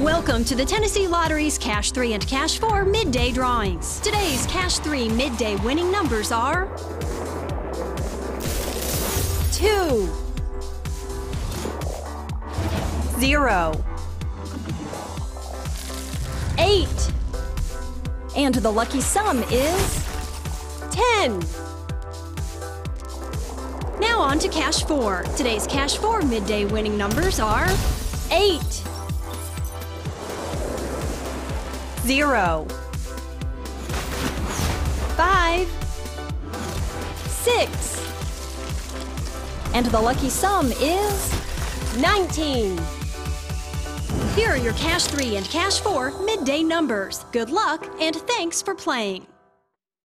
Welcome to the Tennessee Lottery's Cash 3 and Cash 4 midday drawings. Today's Cash 3 midday winning numbers are 2 0 8 And the lucky sum is 10 Now on to Cash 4. Today's Cash 4 midday winning numbers are 8 zero, five, six, and the lucky sum is 19. Here are your Cash 3 and Cash 4 midday numbers. Good luck and thanks for playing.